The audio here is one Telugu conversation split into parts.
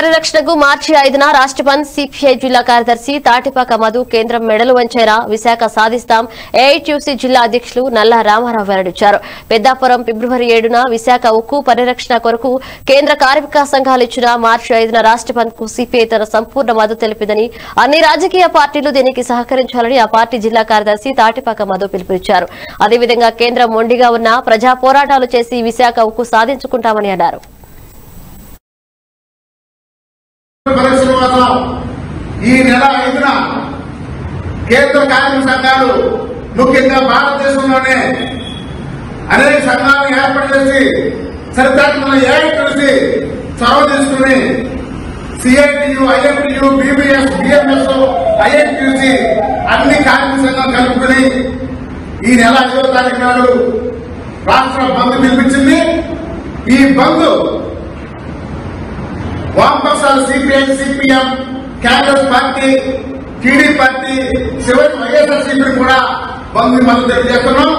పరిరక్షణకు మార్చి ఐదున రాష్ట్ర సిపిఐ జిల్లా కార్యదర్శి తాటిపాక మధు కేంద్రం మెడలు వంచేరా విశాఖ సాధిస్తాం. ఏఐట్యూసీ జిల్లా అధ్యక్షులు నల్లా రామారావు వెల్లడించారు. పెద్దాపురం ఫిబ్రవరి ఏడున విశాఖ ఉక్కు పరిరక్షణ కొరకు కేంద్ర కార్మిక సంఘాలు ఇచ్చిన మార్చి ఐదున రాష్ట్ర కు సిపిఐ తన సంపూర్ణ మద్దతు తెలిపిందని అన్ని రాజకీయ పార్టీలు దీనికి సహకరించాలని ఆ పార్టీ జిల్లా కార్యదర్శి తాటిపాక మధు పిలుపునిచ్చారు. అదేవిధంగా కేంద్రం మొండిగా ఉన్న ప్రజా పోరాటాలు చేసి విశాఖ ఉక్కు సాధించుకుంటామని అన్నారు. కోసం ఈ నెల ఐదున కేంద్ర కార్మిక సంఘాలు ముఖ్యంగా భారతదేశంలోనే అనేక సంఘాలను ఏర్పాటు చేసి చరిత్రాత్మక ఏడు కలిసి చొరవ తీసుకుని CITU IMTU BBS BMS INTUC అన్ని కార్మిక సంఘాలు కలుపుకుని ఈ నెల ఐదో తారీఖు నాడు రాష్ట్ర బంద్ పిలిపించింది. ఈ బంద్ వామపక్షాలు CPI CPM Congress party TD party చివరి వైఎస్ఆర్సీపీ కూడా బంద్ మద్దతు తెలియజేస్తున్నాం.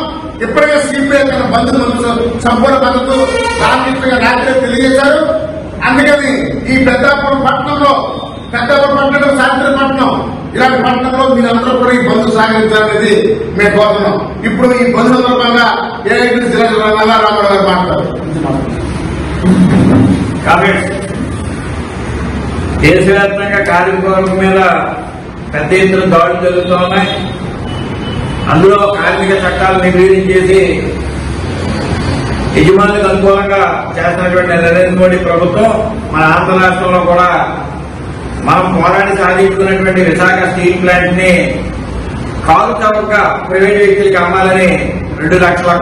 ఇప్పటికే సిపిఐ తన బంద్ సంపూర్ణ మద్దతు రామకృష్ణ రాత్రి తెలియజేశారు. అందుకని ఈ పెద్దాపురం పట్టణంలో పెద్దాపురం పట్టణం సాయంత్రం పట్టణం ఇలాంటి పట్టణంలో మీరందరూ కూడా ఈ బంద్ సాగించాలనేది మేము కోరుతున్నాం. ఇప్పుడు ఈ బంద్ సందర్భంగా ఏఐటీ జిల్లా నల్లారామరావు గారు మాట్లాడారు. కాబట్టి దేశవ్యాప్తంగా కార్మిక వర్గం మీద పెద్ద ఎత్తున దాడులు జరుగుతూ ఉన్నాయి. అందులో కార్మిక చట్టాలు నిర్వీర్యం చేసి యజమానులకు అనుకూలంగా చేస్తున్నటువంటి నరేంద్ర మోడీ ప్రభుత్వం మన ఆంధ్ర రాష్ట్రంలో కూడా మనం పోరాడి సాధించుకున్నటువంటి విశాఖ స్టీల్ ప్లాంట్ని కాలు చౌకగా ప్రైవేట్ వ్యక్తులకి అమ్మాలని రెండు లక్షల